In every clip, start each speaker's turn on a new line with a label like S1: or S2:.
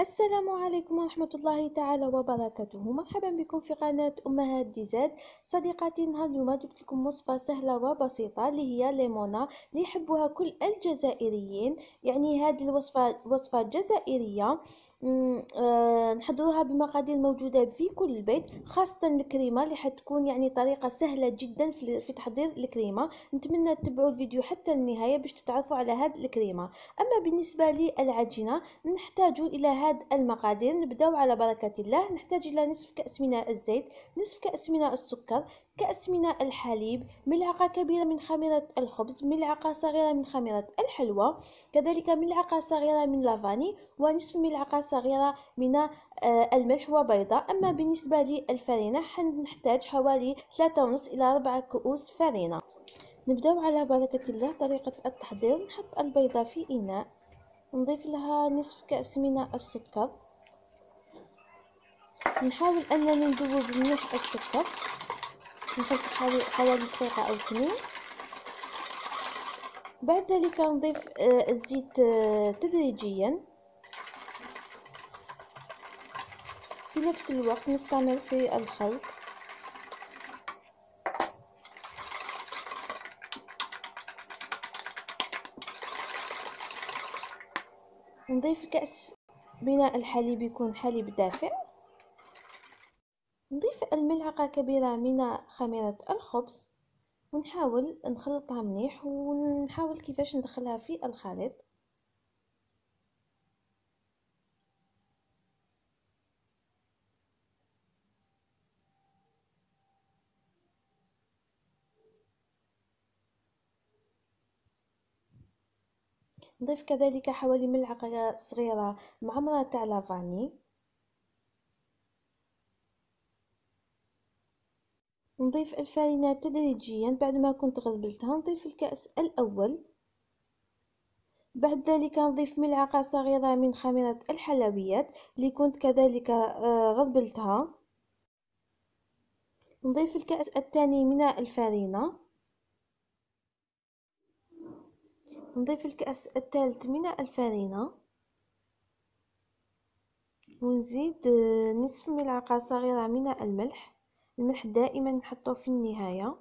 S1: السلام عليكم ورحمة الله تعالى وبركاته. مرحبا بكم في قناة أمهات ديزاد صديقاتي نهار اليوم جبت لكم وصفة سهلة وبسيطة اللي هي ليمونة اللي يحبوها كل الجزائريين. يعني هذه الوصفة وصفة جزائرية. نحضروها بمقادير موجودة في كل البيت خاصة الكريمة اللي حتكون يعني طريقة سهلة جدا في تحضير الكريمة. نتمنى تتبعوا الفيديو حتى النهاية باش تتعرفوا على هذه الكريمة. أما بالنسبة للعجينة نحتاج إلى هذه المقادير. نبداو على بركة الله. نحتاج إلى نصف كأس من الزيت نصف كأس من السكر كأس من الحليب ملعقة كبيرة من خميرة الخبز ملعقة صغيرة من خميرة الحلوى كذلك ملعقة صغيرة من لافاني ونصف ملعقة صغيرة من آه، الملح وبيضة. أما بالنسبة للفرينة حنحتاج حوالي ثلاثة ونص إلى ربع كؤوس فرينة. نبدأ على بركة الله طريقة التحضير. نحط البيضة في إناء. نضيف لها نصف كأس من السكر. نحاول أننا نذوب مليح السكر. نخلط حوالي دقيقة أو اثنين. بعد ذلك نضيف آه، الزيت آه، تدريجيا. في نفس الوقت نستعمل في الخلط نضيف كأس من الحليب يكون حليب دافئ. نضيف الملعقة كبيرة من خميرة الخبز ونحاول نخلطها مليح ونحاول كيفاش ندخلها في الخليط. نضيف كذلك حوالي ملعقة صغيرة معمرة تاع لافاني. نضيف الفارينة تدريجيا بعد ما كنت غربلتها نضيف الكأس الأول. بعد ذلك نضيف ملعقة صغيرة من خميرة الحلويات اللي كنت كذلك آه، غربلتها نضيف الكأس الثاني من الفارينة نضيف الكأس الثالث من الفارينة ونزيد آه، نصف ملعقة صغيرة من الملح. الملح دائما نحطه في النهاية.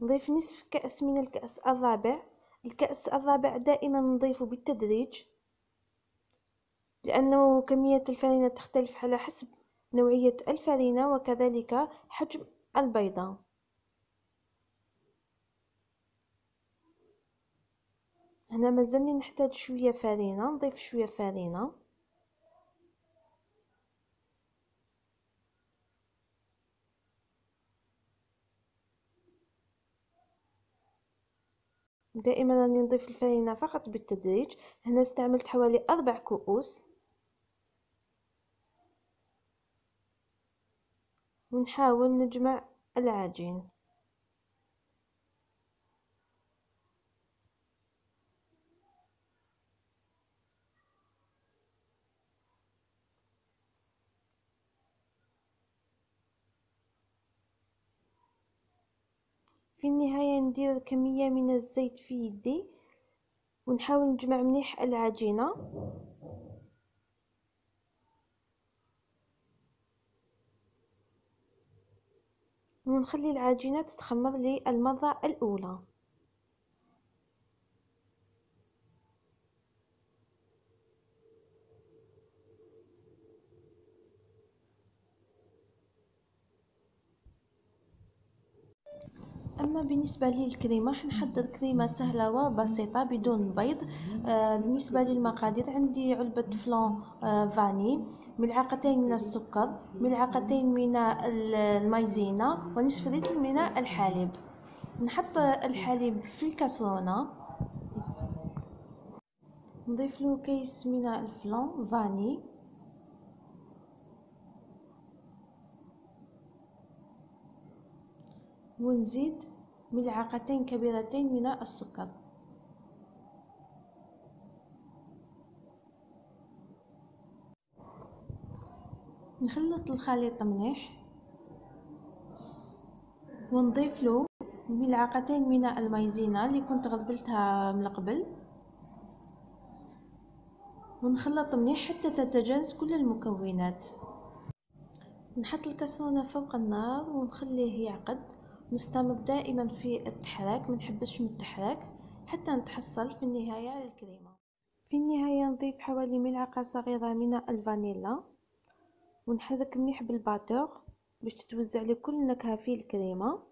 S1: نضيف نصف كأس من الكأس الرابع. الكأس الرابع دائما نضيفه بالتدريج لأنه كمية الفرينة تختلف على حسب نوعية الفرينة وكذلك حجم البيضة. هنا مازلني نحتاج شوية فرينة نضيف شوية فرينة. دائما راني نضيف الفرينة فقط بالتدريج. هنا استعملت حوالي أربع كؤوس. ونحاول نجمع العجين في النهاية ندير كمية من الزيت في يدي ونحاول نجمع مليح العجينة. ونخلي العجينة تتخمر للمرة الأولى. اما بالنسبة للكريمة حنحضر كريمه سهلة وبسيطة بدون بيض. آه بالنسبة للمقادير عندي علبة فلون آه فاني ملعقتين من السكر ملعقتين من المايزينا ونصف لتر من الحليب. نحط الحليب في الكاسرونة. نضيف له كيس من الفلون فاني. ونزيد ملعقتين كبيرتين من السكر. نخلط الخليط مليح. ونضيف له ملعقتين من المايزينا اللي كنت غربلتها من قبل. ونخلط مليح حتى تتجانس كل المكونات. نحط الكاسرونة فوق النار ونخليه يعقد. نستمر دائما في التحراك منحبسش من التحراك حتى نتحصل في النهاية على الكريمة في النهاية نضيف حوالي ملعقة صغيرة من الفانيلا ونحرك مليح بالباتور باش تتوزع لي كل النكهة في الكريمة.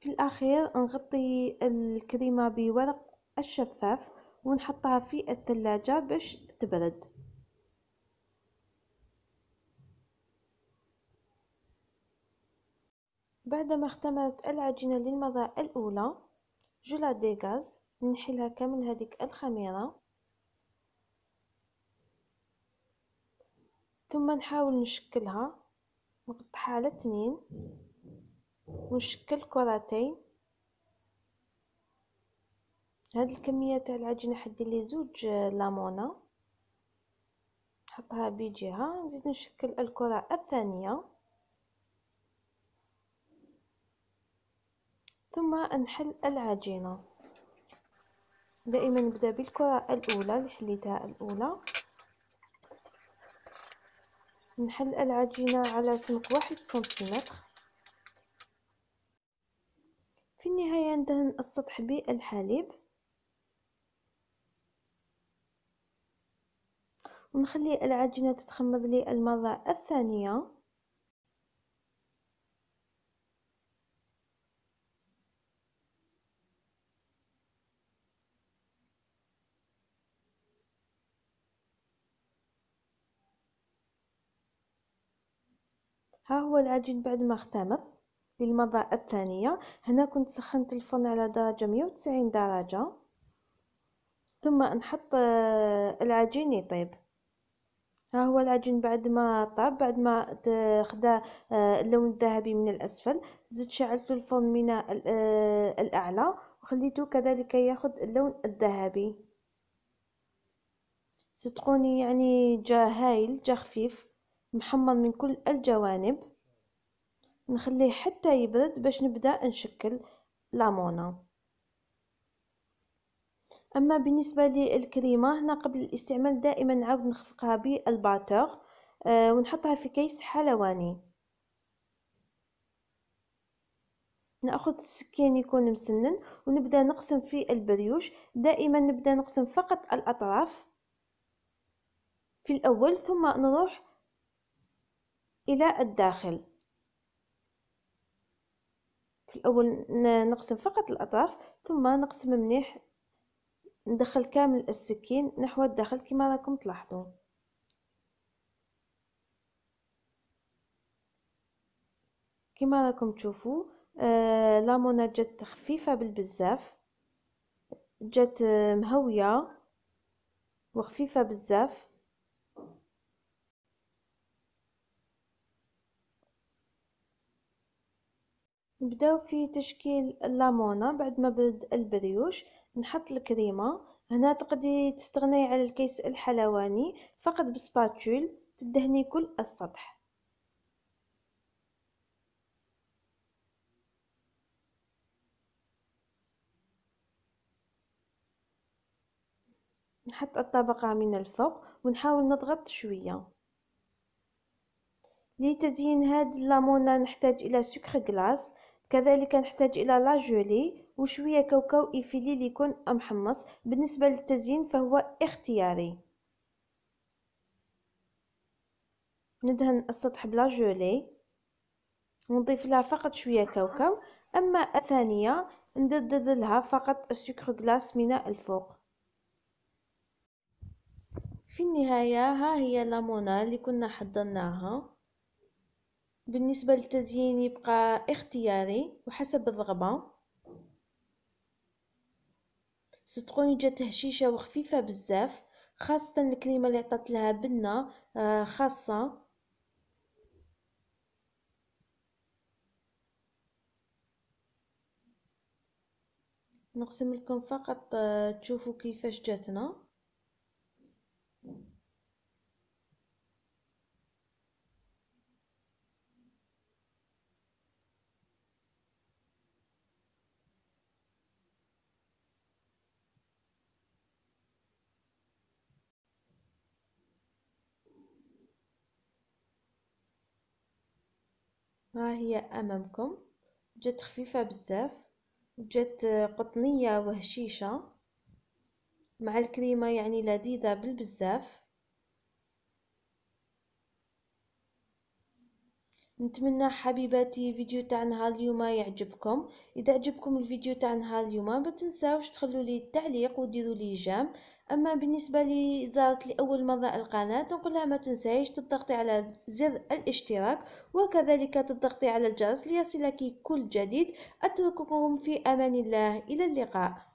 S1: في الأخير نغطي الكريمة بورق الشفاف ونحطها في الثلاجة باش تبرد. بعدما اختمرت العجينة للمرة الأولى جلا ديغاز نحيلها كامل هذيك الخميرة. ثم نحاول نشكلها. نقطعها على اثنين. ونشكل كرتين. هاد الكمية تاع العجينة حدير لي زوج ليمونة نحطها بجهة. نزيد نشكل الكرة الثانية. ثم نحل العجينة. دائما نبدأ بالكرة الأولى اللي حليتها الأولى. نحل العجينة على سمك واحد سنتيمتر. في النهاية ندهن السطح بالحليب. ونخلي العجينة تتخمر لي المرة الثانية. ها هو العجين بعد ما اختمر للمرة الثانية هنا كنت سخنت الفرن على درجة مية وتسعين درجة. ثم نحط آه، العجين يطيب. ها هو العجين بعد ما طاب بعد ما خدا آه، اللون الذهبي من الأسفل. زدت شعلت الفرن من آه، الأعلى وخليته كذلك ياخذ اللون الذهبي. صدقوني يعني جا هايل جا خفيف. محمر من كل الجوانب. نخليه حتى يبرد باش نبدأ نشكل لامونا. أما بالنسبة للكريمة هنا قبل الاستعمال دائما نعاود نخفقها بال batteur آه ونحطها في كيس حلواني. نأخذ السكين يكون مسنن ونبدأ نقسم في البريوش. دائما نبدأ نقسم فقط الأطراف في الأول ثم نروح إلى الداخل. في الأول نقسم فقط الأطراف ثم نقسم منيح ندخل كامل السكين نحو الداخل كما راكم تلاحظون. كما راكم تشوفوا آه لامونا جات خفيفة بالبزاف جات مهوية وخفيفة بزاف. نبداو في تشكيل اللامونة بعد ما برد البريوش. نحط الكريمة. هنا تقدري تستغني على الكيس الحلواني فقط بسباتول. تدهني كل السطح. نحط الطبقة من الفوق ونحاول نضغط شوية. لتزيين هاد اللامونة نحتاج إلى سكر غلاس. كذلك نحتاج إلى لاجولي وشوية كاوكاو إيفيلي اللي يكون محمص. بالنسبة للتزيين فهو اختياري. ندهن السطح بلاجولي ونضيف لها فقط شوية كاوكاو. أما الثانية نددد لها فقط السكر غلاس من الفوق. في النهاية ها هي لامونا اللي كنا حضرناها. بالنسبة للتزيين يبقى اختياري وحسب الرغبة صدقوني جات هشيشة وخفيفة بزاف خاصة الكريمة اللي عطات لها بنة آه، خاصة. نقسم لكم فقط آه، تشوفوا كيفاش جاتنا. ها هي أمامكم. جات خفيفة بزاف. جات قطنية وهشيشة. مع الكريمة يعني لذيذة بالبزاف. نتمنى حبيباتي فيديو تاع نهار اليوم يعجبكم. إذا عجبكم الفيديو تاع نهار اليوم ما تنساوش تخلوا لي التعليق وديروا لي جام أما بالنسبة لي زارت لأول مرة القناة نقولها ما تنسايش تضغطي على زر الاشتراك وكذلك تضغطي على الجرس ليصلك كل جديد. أترككم في أمان الله. إلى اللقاء.